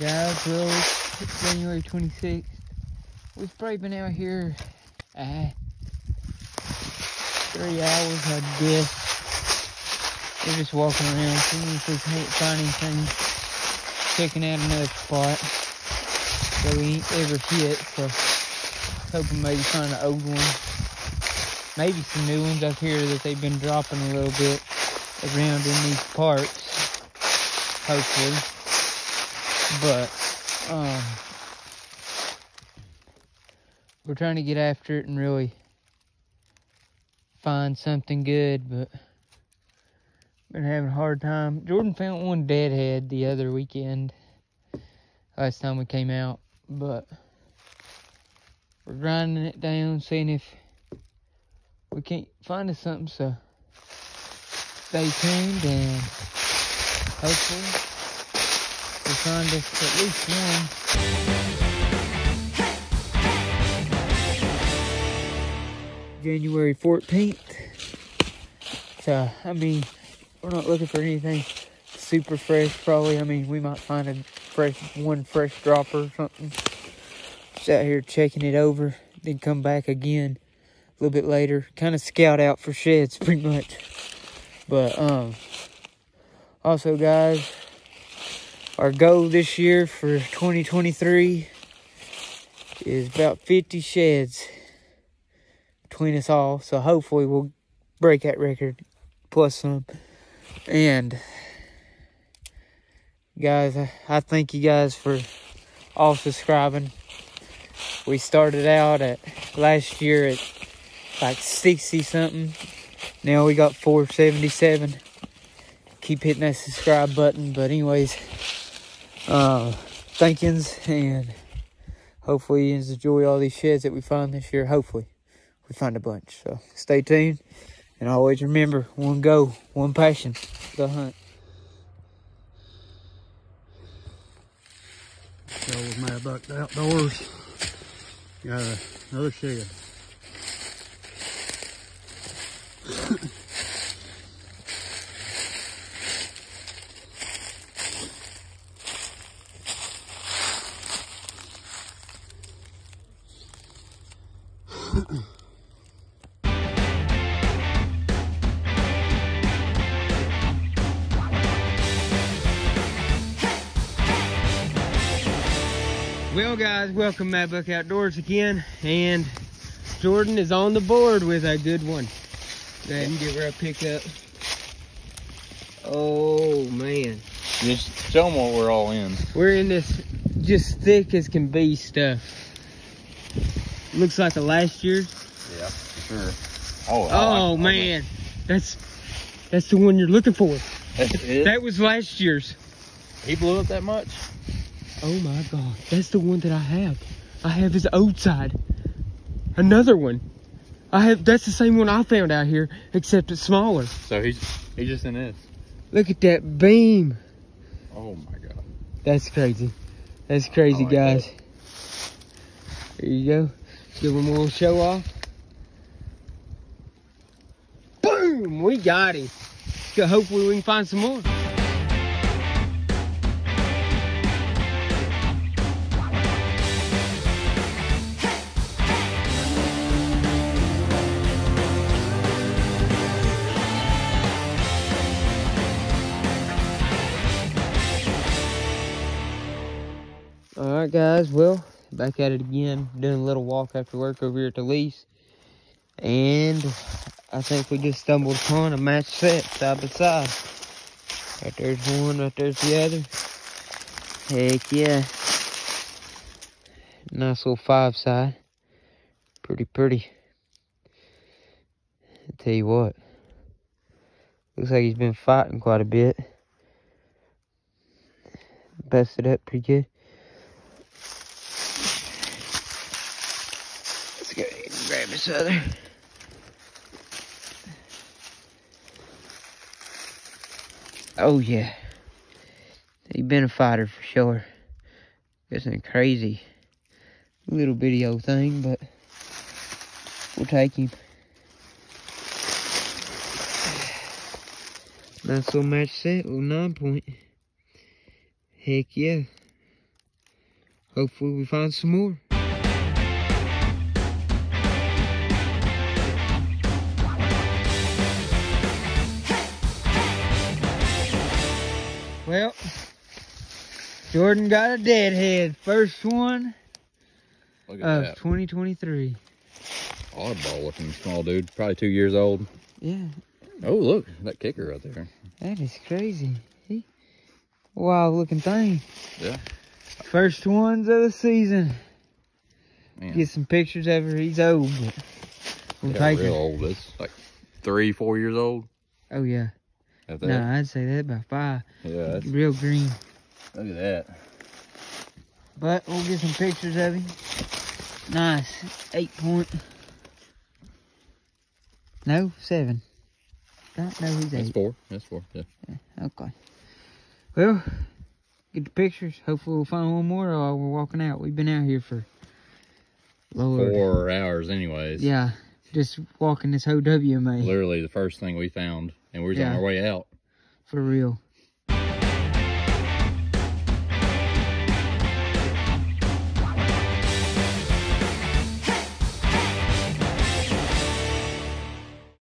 guys, well, it's January 26th. We've probably been out here uh, three hours, I guess. We're just walking around, seeing if we can't find anything. Checking out another spot that we ain't ever hit, so hoping maybe find an old one. Maybe some new ones up here that they've been dropping a little bit around in these parks. Hopefully. But, um, we're trying to get after it and really find something good, but been having a hard time. Jordan found one deadhead the other weekend, last time we came out, but we're grinding it down, seeing if we can't find us something, so stay tuned and hopefully we find us at least one. January 14th. So, I mean, we're not looking for anything super fresh, probably. I mean, we might find a fresh, one fresh dropper or something. Just out here checking it over, then come back again a little bit later. Kind of scout out for sheds, pretty much. But, um, also, guys, our goal this year for 2023 is about 50 sheds between us all. So hopefully we'll break that record plus some. And guys, I, I thank you guys for all subscribing. We started out at last year at like 60 something. Now we got 477. Keep hitting that subscribe button. But anyways, uh, thank yous and hopefully you enjoy all these sheds that we find this year. Hopefully we find a bunch. So stay tuned and always remember one go, one passion, the hunt. So with Mad Buck Outdoors, got another shed. Well, guys, welcome Mad Buck Outdoors again, and Jordan is on the board with a good one. Go ahead and give her a pickup. Oh man, Just show them what we're all in. we're in this just thick as can be stuff. Looks like a last year's. Yeah, for sure. Oh, I Oh like- man, that's that's the one you're looking for. That's it? That was last year's. he blew up that much? Oh my god, that's the one that I have. I have his old side. Another one. I have that's the same one I found out here, except it's smaller. So he's he's just in this. Look at that beam. Oh my god. That's crazy. That's crazy, like guys. There you go. Give him a little show off. Boom! We got him. So hopefully we can find some more. Alright guys, well, back at it again. Doing a little walk after work over here at the lease. And I think we just stumbled upon a match set side by side. Right there's one, right there's the other. Heck yeah. Nice little five side. Pretty pretty. I tell you what. Looks like he's been fighting quite a bit. Busted up pretty good. Let's go ahead and grab this other. Oh yeah. He been a fighter for sure. It's a crazy little bitty old thing, but we'll take him. Nice little match set, little nine point. Heck yeah. hopefully we find some more. Well, Jordan got a deadhead. First one Look at of that. 2023. Oddball looking small dude. Probably two years old. Yeah, Oh, look. That kicker right there. that is crazy. See? Wild looking thing. Yeah. First ones of the season. Man. Get some pictures of her. He's old, but we'll yeah, real her. old. It's like three, four years old. Oh, yeah. At No. I'd say that by five. Yeah, that's, Real green. look at that. But we'll get some pictures of him. Nice. Eight point. No, seven. Don't know who's That's eight. four. That's four. Yeah. Okay. Well, get the pictures. Hopefully we'll find one more or we're walking out. We've been out here for Lord. Four hours, anyways. Yeah. Just walking this whole WMA. Literally the first thing we found, and we was Yeah. on our way out. For real.